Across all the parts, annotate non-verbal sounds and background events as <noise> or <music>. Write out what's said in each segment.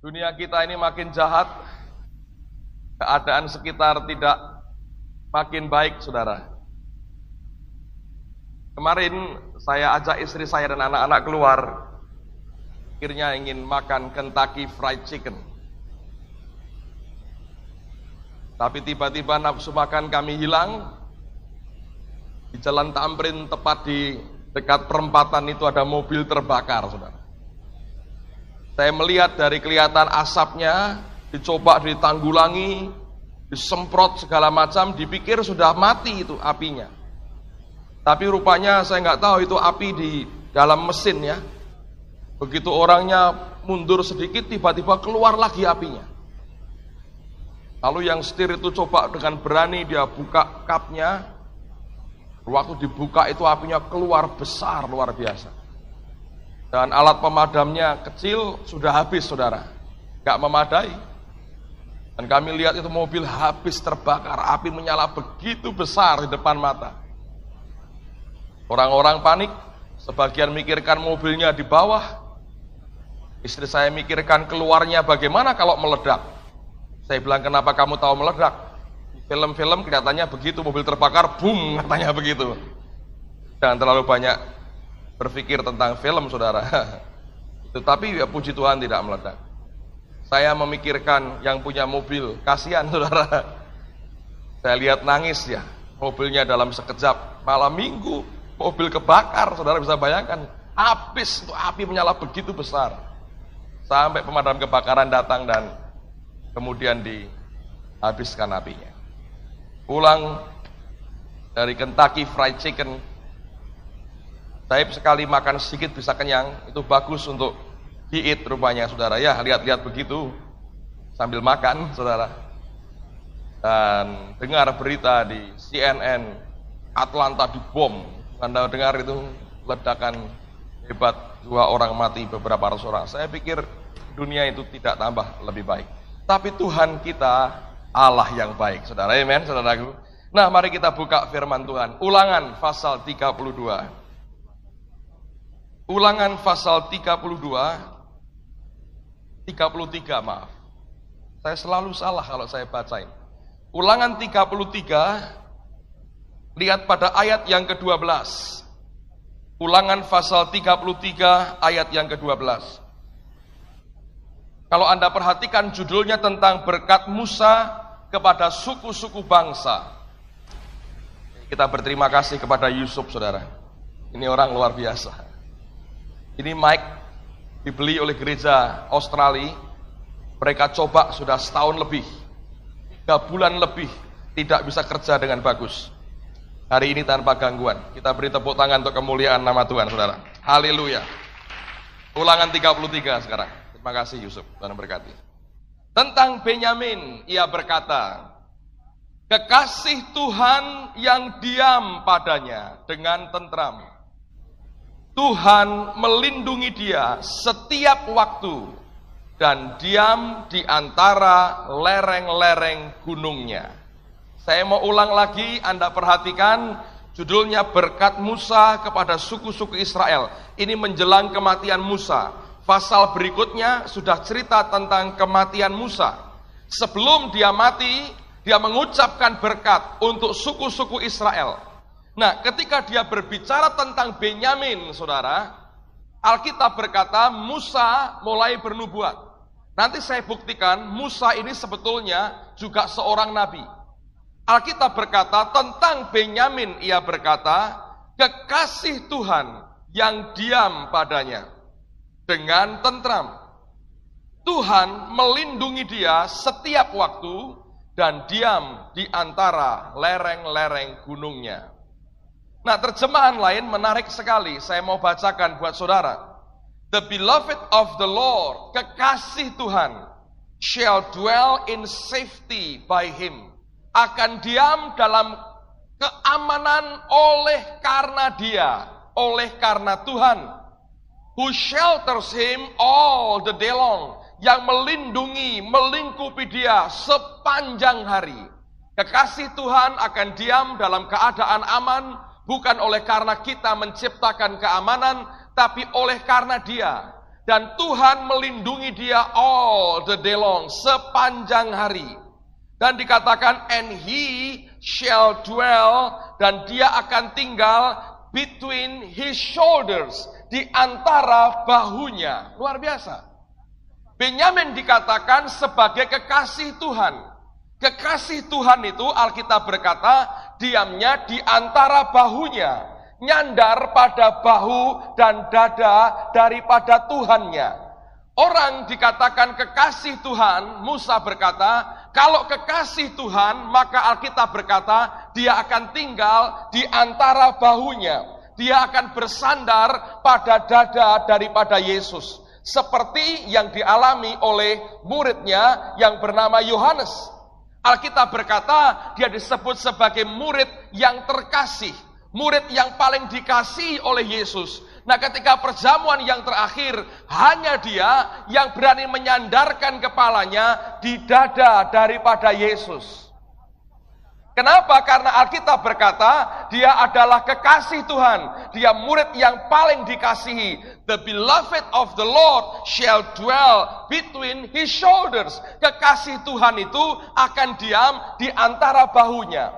Dunia kita ini makin jahat, keadaan sekitar tidak makin baik, saudara. Kemarin saya ajak istri saya dan anak-anak keluar, akhirnya ingin makan Kentucky Fried Chicken. Tapi tiba-tiba nafsu makan kami hilang. Di jalan Tamrin tepat di dekat perempatan itu ada mobil terbakar, saudara. Saya melihat dari kelihatan asapnya, dicoba ditanggulangi, disemprot segala macam, dipikir sudah mati itu apinya. Tapi rupanya saya nggak tahu itu api di dalam mesin ya. Begitu orangnya mundur sedikit, tiba-tiba keluar lagi apinya. Lalu yang setir itu coba dengan berani dia buka kapnya. Waktu dibuka itu apinya keluar besar luar biasa. Dan alat pemadamnya kecil, sudah habis saudara. Gak memadai. Dan kami lihat itu mobil habis terbakar, api menyala begitu besar di depan mata. Orang-orang panik, sebagian mikirkan mobilnya di bawah. Istri saya mikirkan keluarnya bagaimana kalau meledak. Saya bilang, kenapa kamu tahu meledak? Film-film kelihatannya begitu, mobil terbakar, boom, katanya begitu. Dan terlalu banyak berpikir tentang film saudara. <laughs> Tetapi ya puji Tuhan tidak meledak. Saya memikirkan yang punya mobil, kasihan saudara. <laughs> Saya lihat nangis ya, mobilnya dalam sekejap, malam minggu, mobil kebakar, saudara bisa bayangkan. Habis itu api menyala begitu besar. Sampai pemadam kebakaran datang dan kemudian dihabiskan apinya. Pulang dari Kentucky Fried Chicken saya sekali makan sedikit bisa kenyang, itu bagus untuk diet rupanya saudara. Ya, lihat-lihat begitu sambil makan saudara. Dan dengar berita di CNN, Atlanta dibom. Anda dengar itu ledakan hebat, dua orang mati, beberapa ratus orang. Saya pikir dunia itu tidak tambah lebih baik. Tapi Tuhan kita Allah yang baik, saudara. Amen, saudaraku. Nah, mari kita buka firman Tuhan. Ulangan pasal 32. Ulangan pasal 32 33 maaf. Saya selalu salah kalau saya bacain. Ulangan 33 lihat pada ayat yang ke-12. Ulangan pasal 33 ayat yang ke-12. Kalau Anda perhatikan judulnya tentang berkat Musa kepada suku-suku bangsa. Kita berterima kasih kepada Yusuf, saudara. Ini orang luar biasa. Ini mic dibeli oleh gereja Australia. Mereka coba sudah setahun lebih, tiga bulan lebih tidak bisa kerja dengan bagus. Hari ini tanpa gangguan. Kita beri tepuk tangan untuk kemuliaan nama Tuhan, saudara. Haleluya. Ulangan 33 sekarang. Terima kasih Yusuf, Tuhan berkati. Tentang Benyamin, ia berkata, Kekasih Tuhan yang diam padanya dengan tentram Tuhan melindungi dia setiap waktu dan diam di antara lereng-lereng gunungnya. Saya mau ulang lagi, Anda perhatikan judulnya berkat Musa kepada suku-suku Israel. Ini menjelang kematian Musa. Pasal berikutnya sudah cerita tentang kematian Musa. Sebelum dia mati, dia mengucapkan berkat untuk suku-suku Israel. Nah, ketika dia berbicara tentang Benyamin, saudara, Alkitab berkata Musa mulai bernubuat. Nanti saya buktikan Musa ini sebetulnya juga seorang nabi. Alkitab berkata tentang Benyamin ia berkata, kekasih Tuhan yang diam padanya dengan tentram. Tuhan melindungi dia setiap waktu dan diam di antara lereng-lereng gunungnya. Nah, terjemahan lain menarik sekali. Saya mau bacakan buat saudara. The beloved of the Lord, kekasih Tuhan, shall dwell in safety by him. Akan diam dalam keamanan oleh karena dia, oleh karena Tuhan. Who shelters him all the day long. Yang melindungi, melingkupi dia sepanjang hari. Kekasih Tuhan akan diam dalam keadaan aman, bukan oleh karena kita menciptakan keamanan, tapi oleh karena Dia. Dan Tuhan melindungi dia all the day long, sepanjang hari. Dan dikatakan, and he shall dwell, dan dia akan tinggal between his shoulders, di antara bahunya. Luar biasa. Benyamin dikatakan sebagai kekasih Tuhan. Kekasih Tuhan itu Alkitab berkata, diamnya di antara bahunya nyandar pada bahu dan dada daripada Tuhannya. Orang dikatakan kekasih Tuhan, Musa berkata, kalau kekasih Tuhan, maka Alkitab berkata, dia akan tinggal di antara bahunya. Dia akan bersandar pada dada daripada Yesus. Seperti yang dialami oleh muridnya yang bernama Yohanes. Alkitab berkata, dia disebut sebagai murid yang terkasih murid yang paling dikasih oleh Yesus. Nah, ketika perjamuan yang terakhir, hanya dia yang berani menyandarkan kepalanya di dada daripada Yesus. Kenapa? Karena Alkitab berkata, dia adalah kekasih Tuhan. Dia murid yang paling dikasihi. The beloved of the Lord shall dwell between his shoulders. Kekasih Tuhan itu akan diam di antara bahunya.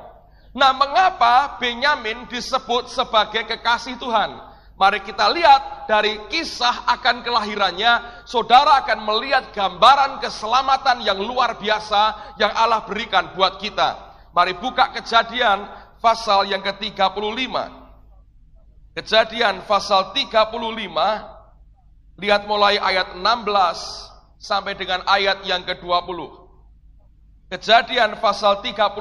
Nah, mengapa Benyamin disebut sebagai kekasih Tuhan? Mari kita lihat dari kisah akan kelahirannya, saudara akan melihat gambaran keselamatan yang luar biasa yang Allah berikan buat kita. Mari buka kejadian pasal yang ke-35. Kejadian pasal 35, lihat mulai ayat 16 sampai dengan ayat yang ke-20. Kejadian pasal 35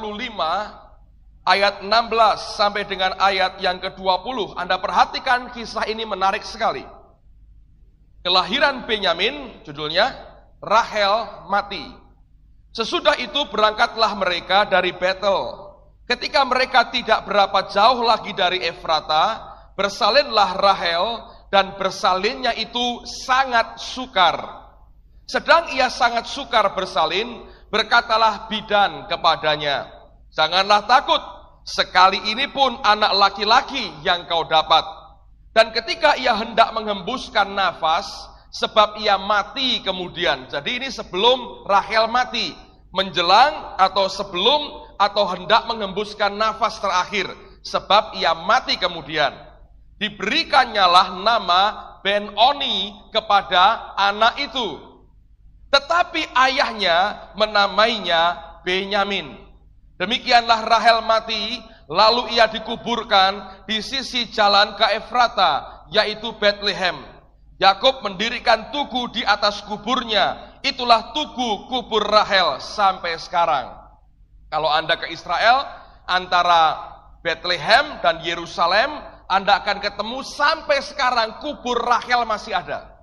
ayat 16 sampai dengan ayat yang ke-20. Anda perhatikan kisah ini menarik sekali. Kelahiran Benyamin, judulnya Rahel mati. Sesudah itu berangkatlah mereka dari Betel. Ketika mereka tidak berapa jauh lagi dari Efrata, bersalinlah Rahel dan bersalinnya itu sangat sukar. Sedang ia sangat sukar bersalin, berkatalah bidan kepadanya, Janganlah takut, sekali ini pun anak laki-laki yang kau dapat. Dan ketika ia hendak menghembuskan nafas, sebab ia mati kemudian. Jadi ini sebelum Rahel mati, menjelang atau sebelum atau hendak menghembuskan nafas terakhir, sebab ia mati kemudian. Diberikannya nama Ben Oni kepada anak itu. Tetapi ayahnya menamainya Benyamin. Demikianlah Rahel mati, lalu ia dikuburkan di sisi jalan ke Efrata, yaitu Bethlehem. Yakub mendirikan tugu di atas kuburnya. Itulah tugu kubur Rahel sampai sekarang. Kalau Anda ke Israel, antara Bethlehem dan Yerusalem, Anda akan ketemu sampai sekarang kubur Rahel masih ada.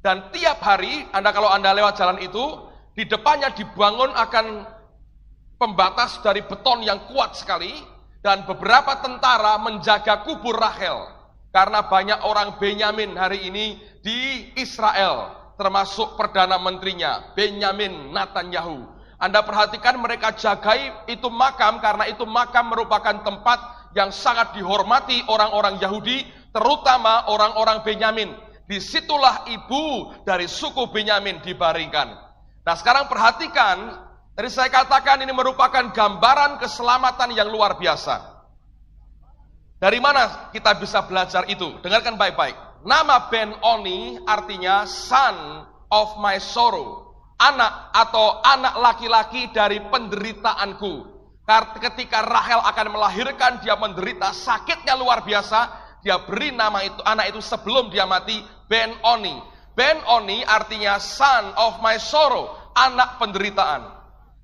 Dan tiap hari, Anda kalau Anda lewat jalan itu, di depannya dibangun akan pembatas dari beton yang kuat sekali dan beberapa tentara menjaga kubur Rahel karena banyak orang Benyamin hari ini di Israel termasuk perdana menterinya Benyamin Netanyahu. Anda perhatikan mereka jagai itu makam karena itu makam merupakan tempat yang sangat dihormati orang-orang Yahudi terutama orang-orang Benyamin. Di situlah ibu dari suku Benyamin dibaringkan. Nah sekarang perhatikan jadi saya katakan ini merupakan gambaran keselamatan yang luar biasa. Dari mana kita bisa belajar itu? Dengarkan baik-baik. Nama Ben Oni artinya son of my sorrow. Anak atau anak laki-laki dari penderitaanku. Ketika Rahel akan melahirkan, dia menderita sakitnya luar biasa. Dia beri nama itu anak itu sebelum dia mati Ben Oni. Ben Oni artinya son of my sorrow, anak penderitaan.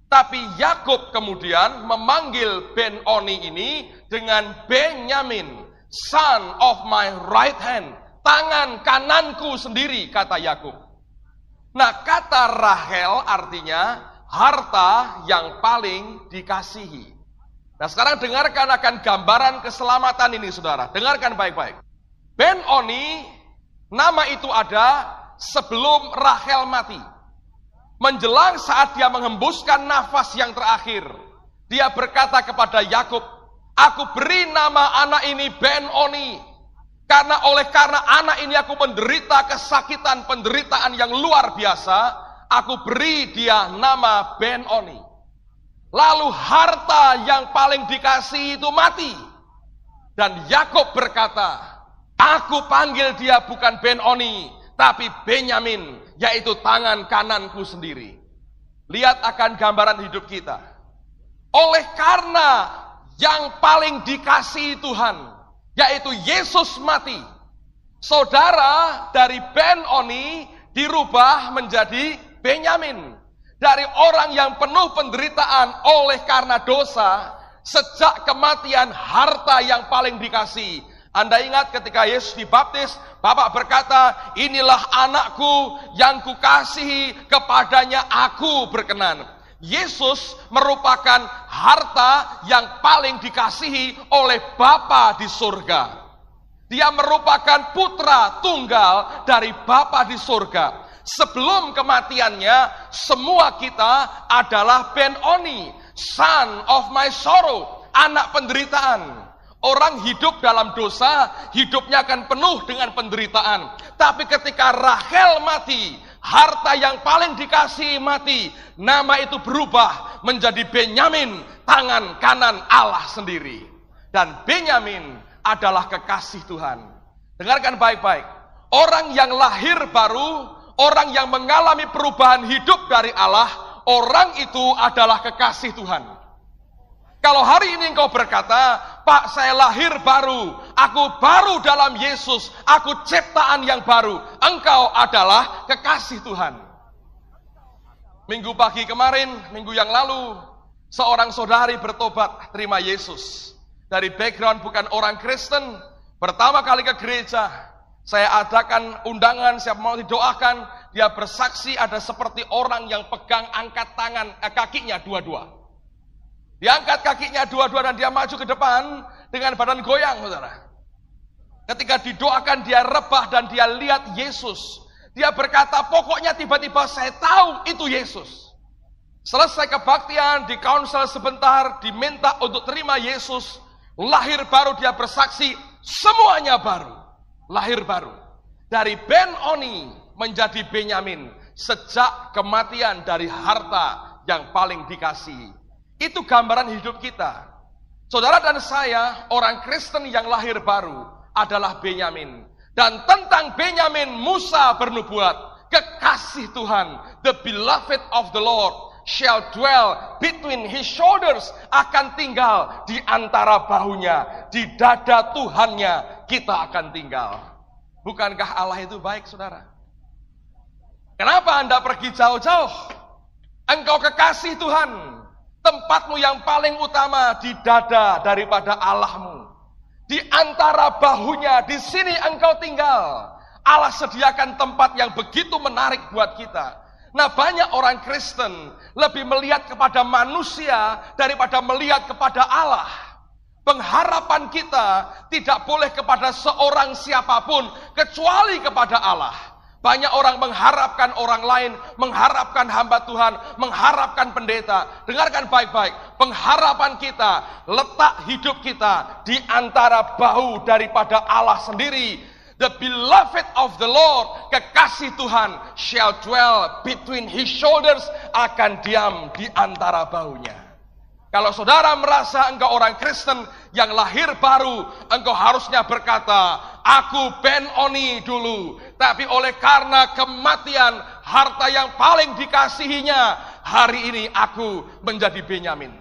Tapi Yakub kemudian memanggil Ben Oni ini dengan Benyamin, son of my right hand, tangan kananku sendiri, kata Yakub. Nah, kata Rahel artinya harta yang paling dikasihi. Nah, sekarang dengarkan akan gambaran keselamatan ini, saudara. Dengarkan baik-baik. Ben Oni, nama itu ada sebelum Rahel mati. Menjelang saat dia menghembuskan nafas yang terakhir, dia berkata kepada Yakub, "Aku beri nama anak ini Ben Oni." Karena oleh karena anak ini aku menderita kesakitan, penderitaan yang luar biasa, aku beri dia nama Ben Oni. Lalu harta yang paling dikasih itu mati. Dan Yakob berkata, aku panggil dia bukan Ben Oni, tapi Benyamin, yaitu tangan kananku sendiri. Lihat akan gambaran hidup kita. Oleh karena yang paling dikasih Tuhan, yaitu Yesus mati. Saudara dari Ben Oni dirubah menjadi Benyamin. Dari orang yang penuh penderitaan oleh karena dosa, sejak kematian harta yang paling dikasih. Anda ingat ketika Yesus dibaptis, Bapak berkata, inilah anakku yang kukasihi, kepadanya aku berkenan. Yesus merupakan harta yang paling dikasihi oleh Bapa di surga. Dia merupakan putra tunggal dari Bapa di surga. Sebelum kematiannya, semua kita adalah Ben Oni, son of my sorrow, anak penderitaan. Orang hidup dalam dosa, hidupnya akan penuh dengan penderitaan. Tapi ketika Rahel mati, harta yang paling dikasih mati, nama itu berubah menjadi Benyamin, tangan kanan Allah sendiri. Dan Benyamin adalah kekasih Tuhan. Dengarkan baik-baik. Orang yang lahir baru, orang yang mengalami perubahan hidup dari Allah, orang itu adalah kekasih Tuhan. Kalau hari ini engkau berkata, Pak saya lahir baru, aku baru dalam Yesus, aku ciptaan yang baru. Engkau adalah kekasih Tuhan. Minggu pagi kemarin, minggu yang lalu, seorang saudari bertobat terima Yesus. Dari background bukan orang Kristen, pertama kali ke gereja, saya adakan undangan, siapa mau didoakan, dia bersaksi ada seperti orang yang pegang angkat tangan, eh, kakinya dua-dua. Diangkat kakinya dua-dua dan dia maju ke depan dengan badan goyang, saudara. Ketika didoakan dia rebah dan dia lihat Yesus. Dia berkata, pokoknya tiba-tiba saya tahu itu Yesus. Selesai kebaktian, di konsel sebentar, diminta untuk terima Yesus. Lahir baru dia bersaksi, semuanya baru. Lahir baru. Dari Ben Oni menjadi Benyamin. Sejak kematian dari harta yang paling dikasih itu gambaran hidup kita. Saudara dan saya, orang Kristen yang lahir baru adalah Benyamin. Dan tentang Benyamin, Musa bernubuat. Kekasih Tuhan, the beloved of the Lord, shall dwell between his shoulders, akan tinggal di antara bahunya, di dada Tuhannya kita akan tinggal. Bukankah Allah itu baik, saudara? Kenapa Anda pergi jauh-jauh? Engkau kekasih Tuhan, Tempatmu yang paling utama di dada daripada Allahmu. Di antara bahunya, di sini engkau tinggal. Allah sediakan tempat yang begitu menarik buat kita. Nah banyak orang Kristen lebih melihat kepada manusia daripada melihat kepada Allah. Pengharapan kita tidak boleh kepada seorang siapa pun kecuali kepada Allah. Banyak orang mengharapkan orang lain, mengharapkan hamba Tuhan, mengharapkan pendeta. Dengarkan baik-baik, pengharapan kita, letak hidup kita di antara bahu daripada Allah sendiri. The beloved of the Lord, kekasih Tuhan, shall dwell between his shoulders, akan diam di antara bahunya. Kalau saudara merasa engkau orang Kristen yang lahir baru, engkau harusnya berkata, aku Ben Oni dulu. Tapi oleh karena kematian, harta yang paling dikasihinya, hari ini aku menjadi Benyamin.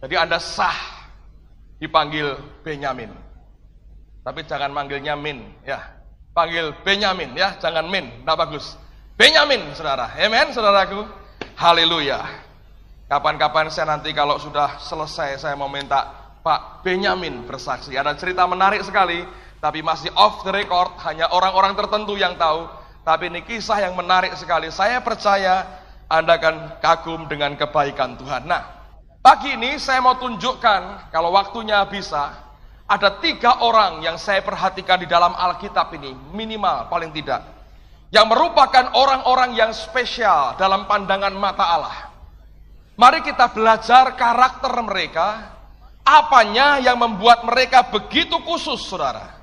Jadi Anda sah dipanggil Benyamin. Tapi jangan manggilnya Min, ya. Panggil Benyamin, ya. Jangan Min, tidak bagus. Benyamin, saudara. Amen, saudaraku. Haleluya. Kapan-kapan saya nanti kalau sudah selesai saya mau minta Pak Benyamin bersaksi. Ada cerita menarik sekali, tapi masih off the record, hanya orang-orang tertentu yang tahu. Tapi ini kisah yang menarik sekali. Saya percaya Anda akan kagum dengan kebaikan Tuhan. Nah, pagi ini saya mau tunjukkan, kalau waktunya bisa, ada tiga orang yang saya perhatikan di dalam Alkitab ini, minimal paling tidak. Yang merupakan orang-orang yang spesial dalam pandangan mata Allah. Mari kita belajar karakter mereka, apanya yang membuat mereka begitu khusus, saudara.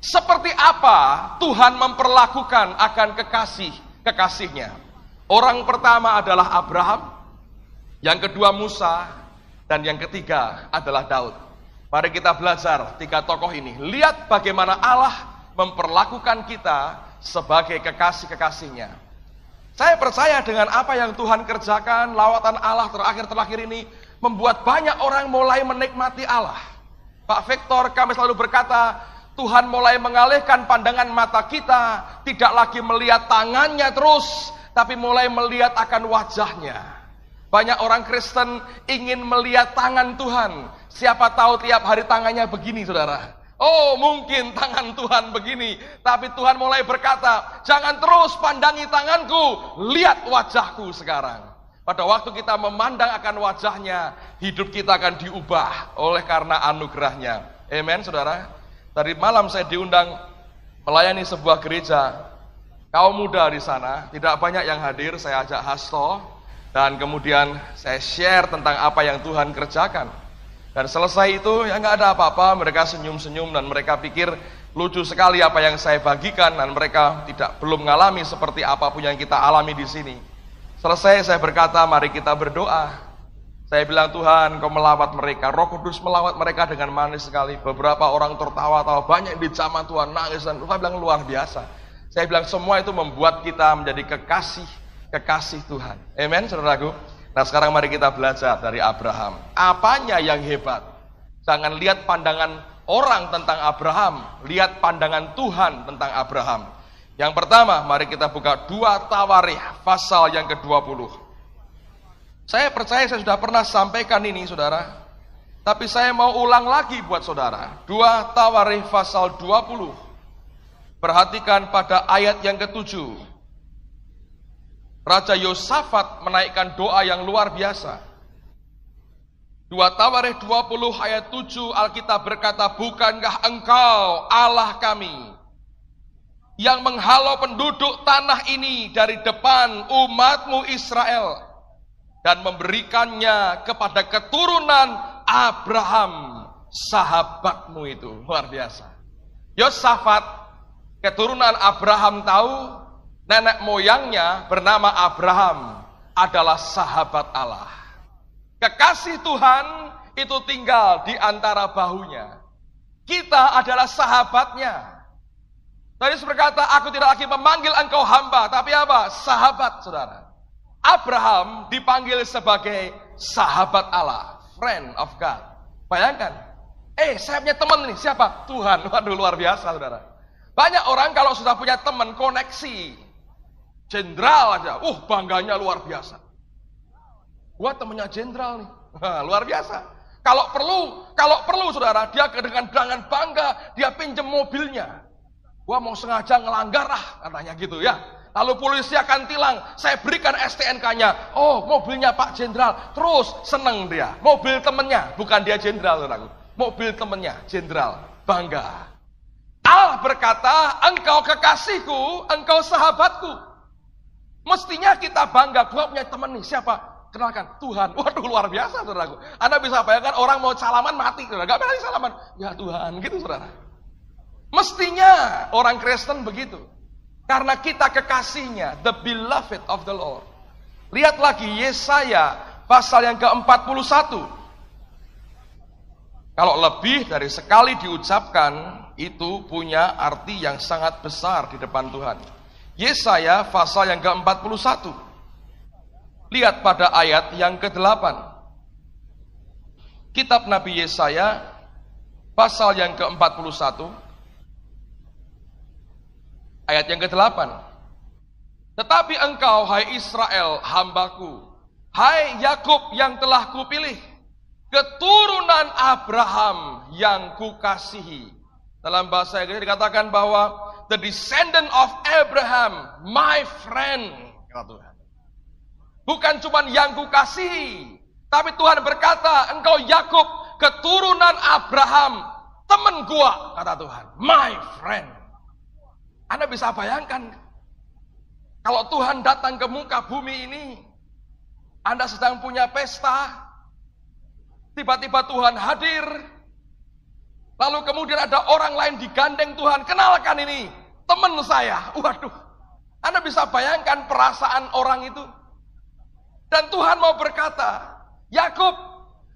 Seperti apa Tuhan memperlakukan akan kekasih kekasihnya? Orang pertama adalah Abraham, yang kedua Musa, dan yang ketiga adalah Daud. Mari kita belajar tiga tokoh ini. Lihat bagaimana Allah memperlakukan kita sebagai kekasih-kekasihnya. Saya percaya dengan apa yang Tuhan kerjakan, lawatan Allah terakhir-terakhir ini membuat banyak orang mulai menikmati Allah. Pak Victor kami selalu berkata, Tuhan mulai mengalihkan pandangan mata kita, tidak lagi melihat tangannya terus, tapi mulai melihat akan wajahnya. Banyak orang Kristen ingin melihat tangan Tuhan. Siapa tahu tiap hari tangannya begini, saudara. Oh, mungkin tangan Tuhan begini, tapi Tuhan mulai berkata, "Jangan terus pandangi tanganku, lihat wajahku sekarang." Pada waktu kita memandang akan wajahnya, hidup kita akan diubah oleh karena anugerahnya. Amen, saudara. Tadi malam saya diundang melayani sebuah gereja. Kaum muda di sana, tidak banyak yang hadir, saya ajak Hasto. Dan kemudian saya share tentang apa yang Tuhan kerjakan. Dan selesai itu, ya nggak ada apa-apa, mereka senyum-senyum dan mereka pikir lucu sekali apa yang saya bagikan dan mereka tidak belum mengalami seperti apa pun yang kita alami di sini. Selesai saya berkata, mari kita berdoa. Saya bilang Tuhan kau melawat mereka, roh kudus melawat mereka dengan manis sekali. Beberapa orang tertawa-tawa, banyak di zaman Tuhan nangis dan Tuhan bilang luar biasa. Saya bilang semua itu membuat kita menjadi kekasih, kekasih Tuhan. Amen saudaraku. Nah sekarang mari kita belajar dari Abraham. Apanya yang hebat? Jangan lihat pandangan orang tentang Abraham, lihat pandangan Tuhan tentang Abraham. Yang pertama, mari kita buka dua tawarih pasal yang ke-20. Saya percaya saya sudah pernah sampaikan ini saudara. Tapi saya mau ulang lagi buat saudara. Dua Tawarikh pasal 20. Perhatikan pada ayat yang ketujuh. Raja Yosafat menaikkan doa yang luar biasa. Dua Tawarikh 20 ayat 7 Alkitab berkata, Bukankah engkau Allah kami yang menghalau penduduk tanah ini dari depan umatmu Israel dan memberikannya kepada keturunan Abraham sahabatmu itu luar biasa Yosafat keturunan Abraham tahu nenek moyangnya bernama Abraham adalah sahabat Allah kekasih Tuhan itu tinggal di antara bahunya kita adalah sahabatnya Tadi berkata, aku tidak lagi memanggil engkau hamba, tapi apa? Sahabat, saudara. Abraham dipanggil sebagai sahabat Allah, friend of God. Bayangkan, eh saya punya teman nih, siapa? Tuhan. <laughs> Waduh luar biasa saudara. Banyak orang kalau sudah punya teman koneksi, jenderal aja, uh bangganya luar biasa. Gua temennya jenderal nih, luar biasa. Kalau perlu, kalau perlu saudara, dia dengan dengan bangga, dia pinjam mobilnya. Gua mau sengaja ngelanggar lah, katanya gitu ya. Lalu polisi akan tilang, saya berikan STNK-nya. Oh, mobilnya Pak Jenderal. Terus seneng dia. Mobil temennya, bukan dia jenderal, saudaraku. Mobil temennya, jenderal. Bangga. Allah berkata, engkau kekasihku, engkau sahabatku. Mestinya kita bangga, gua punya teman nih, siapa? Kenalkan, Tuhan. <laughs> Waduh, luar biasa, saudaraku. Anda bisa bayangkan orang mau salaman mati, saudara. Gak berani salaman. Ya Tuhan, gitu, saudara. Mestinya orang Kristen begitu. Karena kita kekasihnya, the beloved of the Lord. Lihat lagi Yesaya pasal yang ke-41. Kalau lebih dari sekali diucapkan, itu punya arti yang sangat besar di depan Tuhan. Yesaya pasal yang ke-41. Lihat pada ayat yang ke-8. Kitab Nabi Yesaya pasal yang ke-41 Ayat yang ke-8. Tetapi engkau, hai Israel, hambaku, hai Yakub yang telah kupilih, keturunan Abraham yang kukasihi. Dalam bahasa Inggris dikatakan bahwa the descendant of Abraham, my friend, kata Tuhan. Bukan cuma yang kukasihi, tapi Tuhan berkata, engkau Yakub, keturunan Abraham, teman gua, kata Tuhan, my friend. Anda bisa bayangkan, kalau Tuhan datang ke muka bumi ini, Anda sedang punya pesta, tiba-tiba Tuhan hadir, Lalu kemudian ada orang lain digandeng Tuhan, kenalkan ini, teman saya. Waduh, Anda bisa bayangkan perasaan orang itu. Dan Tuhan mau berkata, Yakub,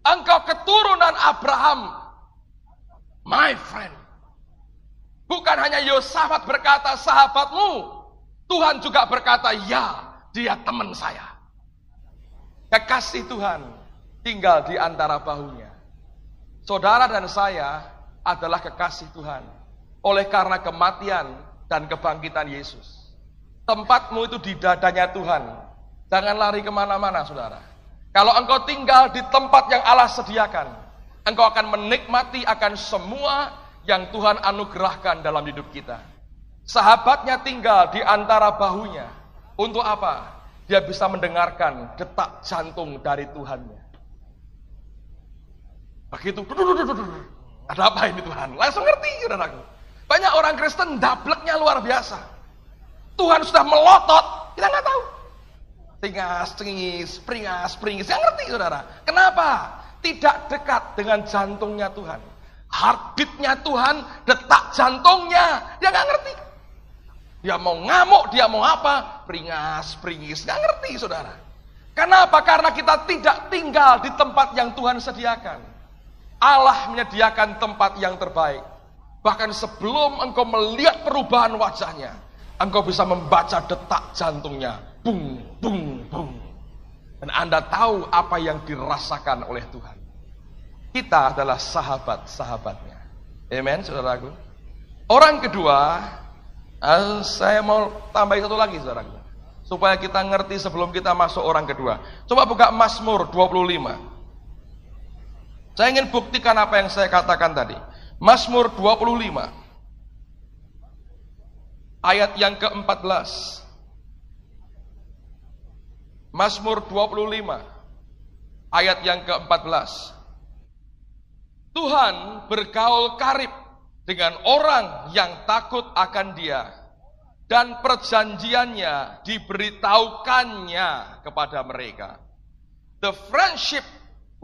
engkau keturunan Abraham, my friend. Bukan hanya Yosafat berkata sahabatmu, Tuhan juga berkata, ya, dia teman saya. Kekasih Tuhan tinggal di antara bahunya. Saudara dan saya adalah kekasih Tuhan. Oleh karena kematian dan kebangkitan Yesus. Tempatmu itu di dadanya Tuhan. Jangan lari ke mana-mana saudara. Kalau engkau tinggal di tempat yang Allah sediakan. Engkau akan menikmati akan semua yang Tuhan anugerahkan dalam hidup kita. Sahabatnya tinggal di antara bahunya. Untuk apa? Dia bisa mendengarkan detak jantung dari Tuhannya. Begitu, ada apa ini Tuhan? Langsung ngerti, saudaraku. Banyak orang Kristen dableknya luar biasa. Tuhan sudah melotot, kita nggak tahu. Tingas, cengis, peringas, pringis, nggak ngerti saudara. Kenapa? Tidak dekat dengan jantungnya Tuhan. Heartbeatnya Tuhan, detak jantungnya, dia nggak ngerti. Dia mau ngamuk, dia mau apa? Peringas, peringis. Nggak ngerti saudara. Kenapa? Karena kita tidak tinggal di tempat yang Tuhan sediakan. Allah menyediakan tempat yang terbaik. Bahkan sebelum engkau melihat perubahan wajahnya, engkau bisa membaca detak jantungnya. Bung, bung, bung. Dan Anda tahu apa yang dirasakan oleh Tuhan. Kita adalah sahabat-sahabatnya. Amen, saudaraku. Orang kedua, Uh, saya mau tambahin satu lagi saudaraku. Supaya kita ngerti sebelum kita masuk orang kedua. Coba buka Mazmur 25. Saya ingin buktikan apa yang saya katakan tadi. Mazmur 25. Ayat yang ke-14. Mazmur 25. Ayat yang ke-14. Tuhan bergaul karib dengan orang yang takut akan dia dan perjanjiannya diberitahukannya kepada mereka. The friendship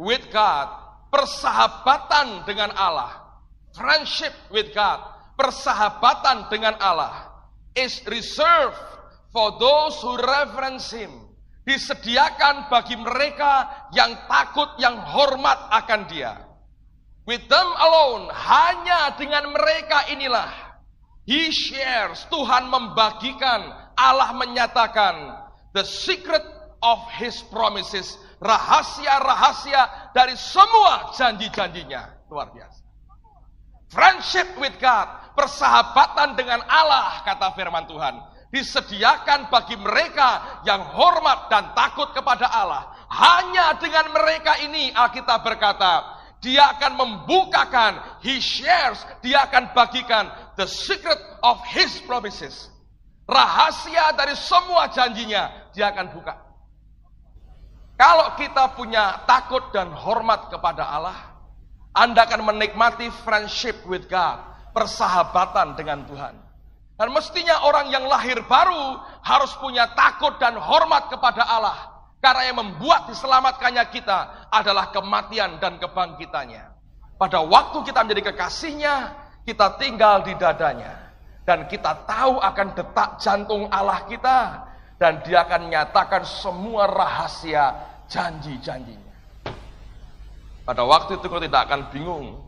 with God, persahabatan dengan Allah. Friendship with God, persahabatan dengan Allah is reserved for those who reverence him. Disediakan bagi mereka yang takut, yang hormat akan dia. With them alone, hanya dengan mereka inilah. He shares, Tuhan membagikan, Allah menyatakan the secret of his promises, rahasia-rahasia dari semua janji-janjinya. Luar biasa. Friendship with God, persahabatan dengan Allah, kata firman Tuhan. Disediakan bagi mereka yang hormat dan takut kepada Allah. Hanya dengan mereka ini Alkitab berkata, dia akan membukakan, he shares, dia akan bagikan the secret of his promises. Rahasia dari semua janjinya, dia akan buka. Kalau kita punya takut dan hormat kepada Allah, Anda akan menikmati friendship with God, persahabatan dengan Tuhan. Dan mestinya orang yang lahir baru harus punya takut dan hormat kepada Allah. Karena yang membuat diselamatkannya kita adalah kematian dan kebangkitannya. Pada waktu kita menjadi kekasihnya, kita tinggal di dadanya. Dan kita tahu akan detak jantung Allah kita. Dan dia akan nyatakan semua rahasia janji-janjinya. Pada waktu itu kau tidak akan bingung.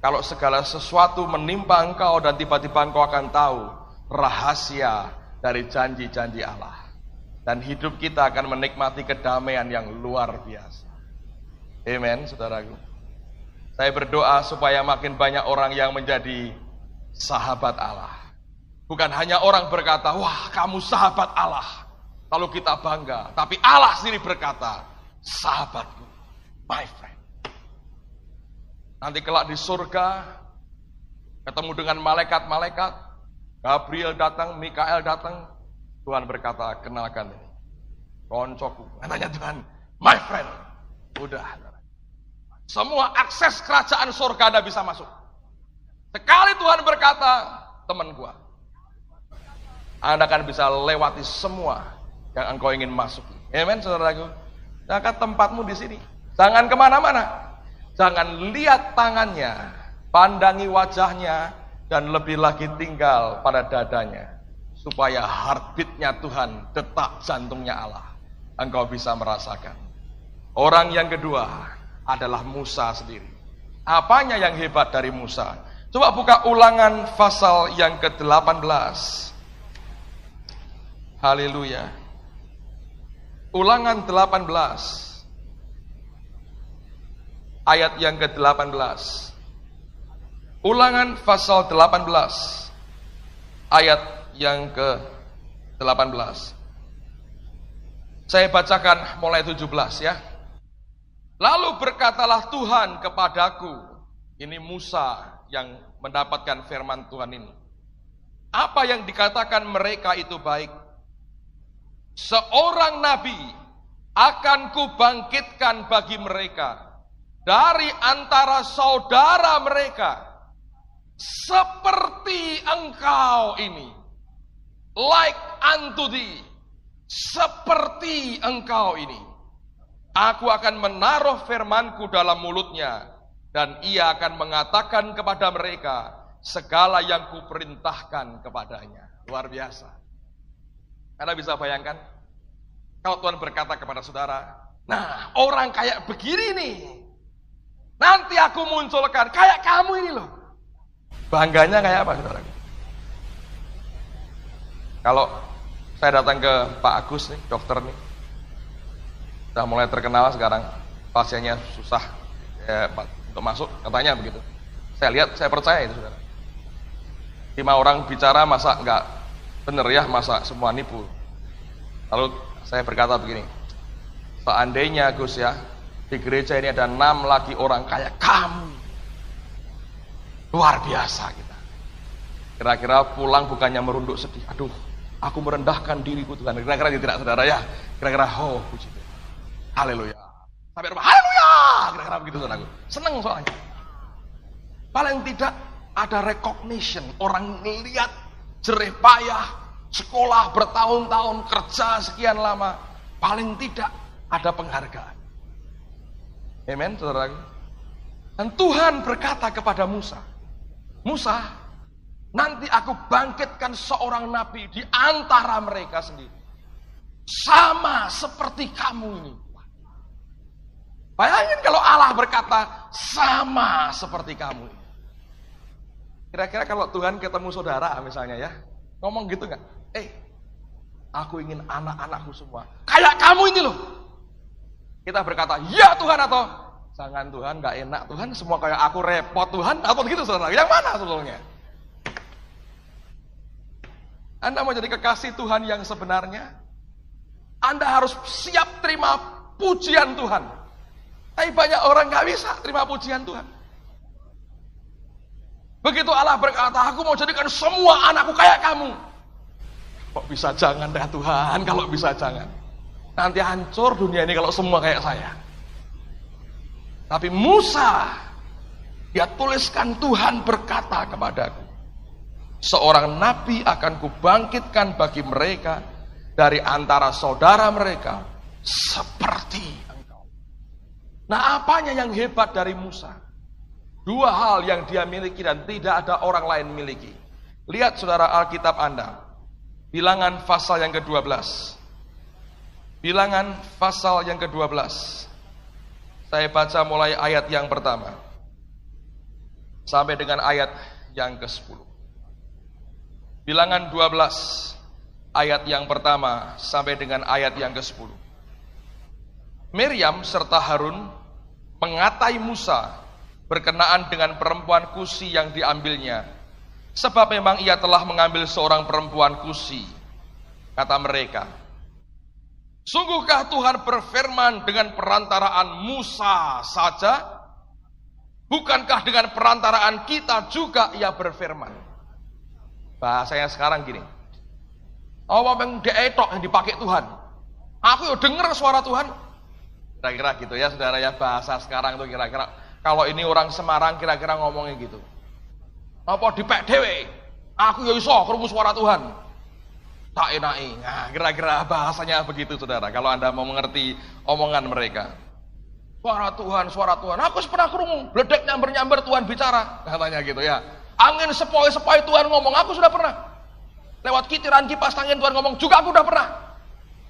Kalau segala sesuatu menimpa engkau dan tiba-tiba engkau akan tahu rahasia dari janji-janji Allah. Dan hidup kita akan menikmati kedamaian yang luar biasa. Amen, saudaraku. Saya berdoa supaya makin banyak orang yang menjadi sahabat Allah. Bukan hanya orang berkata, wah kamu sahabat Allah. Lalu kita bangga. Tapi Allah sendiri berkata, sahabatku, my friend. Nanti kelak di surga, ketemu dengan malaikat-malaikat, Gabriel datang, Mikael datang, Tuhan berkata, kenalkan ini. Koncoku. Katanya Tuhan, my friend. Udah. Semua akses kerajaan surga Anda bisa masuk. Sekali Tuhan berkata, teman gua. Anda akan bisa lewati semua yang engkau ingin masuk. Amen, saudaraku. Maka tempatmu di sini. Jangan ke mana-mana. Jangan lihat tangannya. pandangi wajahnya, dan lebih lagi tinggal pada dadanya. Supaya heartbeatnya Tuhan, detak jantungnya Allah. Engkau bisa merasakan. Orang yang kedua adalah Musa sendiri. Apanya yang hebat dari Musa? Coba buka ulangan pasal yang ke-18. Haleluya. Ulangan 18. Ayat yang ke-18. Ulangan pasal 18. Ayat yang ke-18. Saya bacakan mulai 17 ya. Lalu berkatalah Tuhan kepadaku, ini Musa yang mendapatkan firman Tuhan ini. Apa yang dikatakan mereka itu baik. Seorang nabi akan kubangkitkan bagi mereka dari antara saudara mereka seperti engkau ini. Like unto thee. Seperti engkau ini. Aku akan menaruh firmanku dalam mulutnya dan ia akan mengatakan kepada mereka segala yang kuperintahkan kepadanya. Luar biasa. Anda bisa bayangkan? Kalau Tuhan berkata kepada saudara, nah orang kayak begini nih, nanti aku munculkan kayak kamu ini loh. Bangganya kayak apa saudara? Kalau saya datang ke Pak Agus nih, dokter nih, sudah mulai terkenal sekarang, pasiennya susah, ya, untuk masuk, katanya begitu. Saya lihat, saya percaya itu saudara. Lima orang bicara masa enggak benar ya, masa semua nipu. Lalu saya berkata begini, seandainya Gus ya, di gereja ini ada enam lagi orang kayak kamu. Luar biasa kita. Kira-kira pulang bukannya merunduk sedih. Aduh, aku merendahkan diriku Tuhan. Kira-kira tidak saudara ya. Kira-kira, oh puji Tuhan. Haleluya. Sampai rumah, haleluya. Kira-kira begitu saudaraku. Seneng soalnya. Paling tidak ada recognition. Orang melihat jerih payah, sekolah bertahun-tahun, kerja sekian lama. Paling tidak ada penghargaan. Amen, saudaraku. Dan Tuhan berkata kepada Musa, Musa, nanti aku bangkitkan seorang nabi di antara mereka sendiri. Sama seperti kamu ini. Bayangin kalau Allah berkata sama seperti kamu. Kira-kira kalau Tuhan ketemu saudara misalnya ya, ngomong gitu nggak? Eh, aku ingin anak-anakku semua kayak kamu ini loh. Kita berkata, ya Tuhan atau jangan Tuhan nggak enak Tuhan semua kayak aku repot Tuhan atau begitu saudara. Yang mana sebetulnya? Anda mau jadi kekasih Tuhan yang sebenarnya? Anda harus siap terima pujian Tuhan. Tapi banyak orang nggak bisa terima pujian Tuhan. Begitu Allah berkata, aku mau jadikan semua anakku kayak kamu. Kok bisa jangan dah Tuhan, kalau bisa jangan. Nanti hancur dunia ini kalau semua kayak saya. Tapi Musa, dia tuliskan Tuhan berkata kepadaku. Seorang nabi akan kubangkitkan bagi mereka dari antara saudara mereka seperti Nah apanya yang hebat dari Musa? Dua hal yang dia miliki dan tidak ada orang lain miliki. Lihat saudara Alkitab Anda. Bilangan pasal yang ke-12. Bilangan pasal yang ke-12. Saya baca mulai ayat yang pertama. Sampai dengan ayat yang ke-10. Bilangan 12 ayat yang pertama sampai dengan ayat yang ke-10. Miriam serta Harun mengatai Musa berkenaan dengan perempuan kusi yang diambilnya. Sebab memang ia telah mengambil seorang perempuan kusi. Kata mereka, Sungguhkah Tuhan berfirman dengan perantaraan Musa saja? Bukankah dengan perantaraan kita juga ia berfirman? Bahasanya sekarang gini. Oh, memang dia yang dipakai Tuhan. Aku dengar suara Tuhan, Kira-kira gitu ya saudara ya bahasa sekarang tuh kira-kira kalau ini orang Semarang kira-kira ngomongnya gitu. Apa dipek dewe? Aku ya iso krungu suara Tuhan. Tak enai. Nah, kira-kira bahasanya begitu saudara. Kalau Anda mau mengerti omongan mereka. Suara Tuhan, suara Tuhan. Aku pernah kerungu, bledek nyamber-nyamber Tuhan bicara. Katanya gitu ya. Angin sepoi-sepoi Tuhan ngomong, aku sudah pernah. Lewat kitiran kipas angin Tuhan ngomong, juga aku sudah pernah.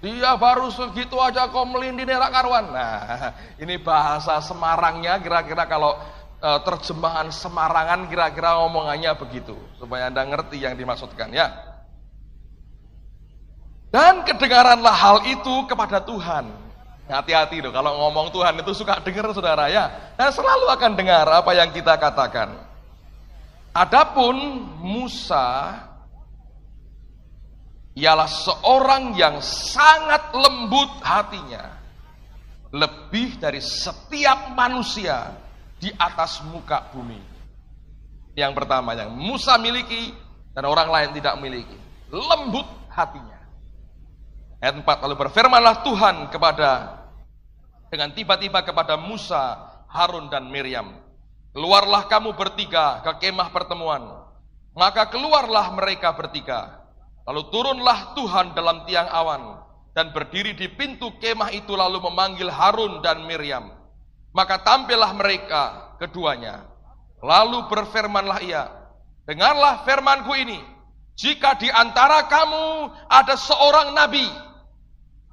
Dia baru segitu aja kau melindungi nerak karuan. Nah, <laughs> ini bahasa Semarangnya kira-kira kalau e, terjemahan Semarangan kira-kira ngomongannya begitu. Supaya Anda ngerti yang dimaksudkan ya. Dan kedengaranlah hal itu kepada Tuhan. Hati-hati loh, kalau ngomong Tuhan itu suka dengar saudara ya. Dan selalu akan dengar apa yang kita katakan. Adapun Musa ialah seorang yang sangat lembut hatinya. Lebih dari setiap manusia di atas muka bumi. Yang pertama yang Musa miliki dan orang lain tidak miliki. Lembut hatinya. Ayat 4 lalu berfirmanlah Tuhan kepada dengan tiba-tiba kepada Musa, Harun dan Miriam. Keluarlah kamu bertiga ke kemah pertemuan. Maka keluarlah mereka bertiga. Lalu turunlah Tuhan dalam tiang awan dan berdiri di pintu kemah itu lalu memanggil Harun dan Miriam. Maka tampillah mereka keduanya. Lalu berfirmanlah ia, Dengarlah firmanku ini, jika di antara kamu ada seorang nabi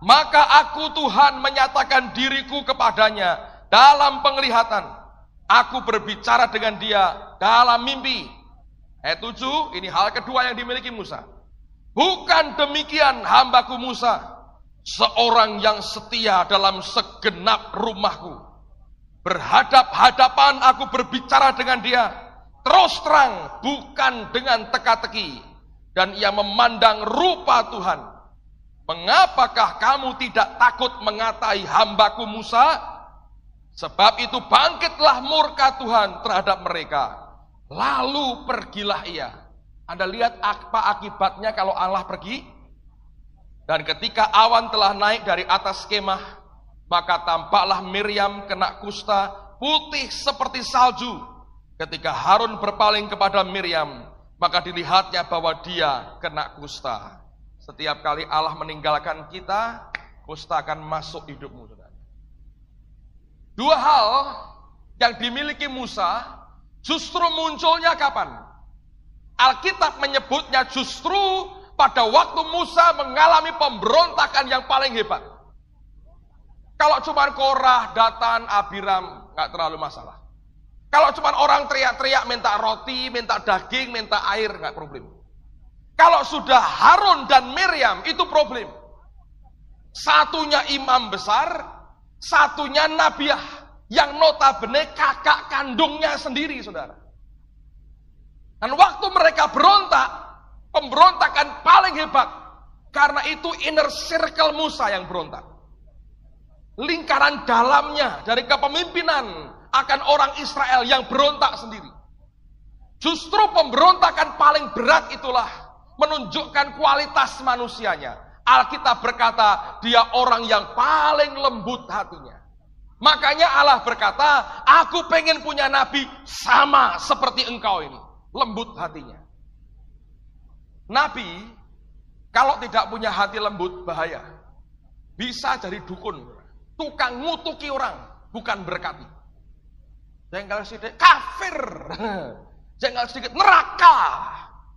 maka aku Tuhan menyatakan diriku kepadanya dalam penglihatan. Aku berbicara dengan dia dalam mimpi. Ayat 7, ini hal kedua yang dimiliki Musa. Bukan demikian hambaku Musa, seorang yang setia dalam segenap rumahku. Berhadap-hadapan aku berbicara dengan dia, terus terang, bukan dengan teka-teki. Dan ia memandang rupa Tuhan Mengapakah kamu tidak takut mengatai hambaku Musa? Sebab itu bangkitlah murka Tuhan terhadap mereka. Lalu pergilah ia. Anda lihat apa akibatnya kalau Allah pergi? Dan ketika awan telah naik dari atas kemah, maka tampaklah Miriam kena kusta putih seperti salju. Ketika Harun berpaling kepada Miriam, maka dilihatnya bahwa dia kena kusta. Setiap kali Allah meninggalkan kita, kusta akan masuk hidupmu. Dua hal yang dimiliki Musa justru munculnya kapan? Alkitab menyebutnya justru pada waktu Musa mengalami pemberontakan yang paling hebat. Kalau cuma Korah, Datan, Abiram, nggak terlalu masalah. Kalau cuma orang teriak-teriak minta roti, minta daging, minta air, nggak problem. Kalau sudah Harun dan Miriam itu problem. Satunya imam besar, satunya nabiah yang notabene kakak kandungnya sendiri, saudara. Dan waktu mereka berontak, pemberontakan paling hebat. Karena itu inner circle Musa yang berontak. Lingkaran dalamnya dari kepemimpinan akan orang Israel yang berontak sendiri. Justru pemberontakan paling berat itulah menunjukkan kualitas manusianya. Alkitab berkata, dia orang yang paling lembut hatinya. Makanya Allah berkata, aku pengen punya nabi sama seperti engkau ini. Lembut hatinya. Nabi, kalau tidak punya hati lembut, bahaya. Bisa jadi dukun. Tukang ngutuki orang, bukan berkati. Jengkel sedikit, kafir. <laughs> Jengkel sedikit, neraka.